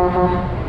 Uh-huh.